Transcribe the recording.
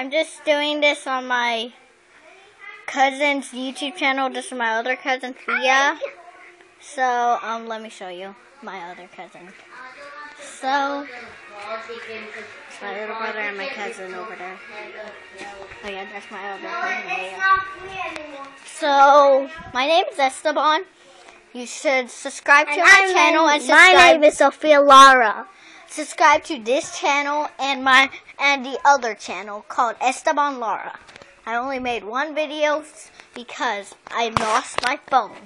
I'm just doing this on my cousin's YouTube channel. This is my other cousin, Thea. So, um, let me show you my other cousin. So, it's my little brother and my cousin over there. Oh yeah, that's my other cousin. So, my name is Esteban. You should subscribe to And my I'm- channel and my subscribe. name is Sophia Lara. subscribe to this channel and my and the other channel called Esteban Lara. I only made one video because I lost my phone.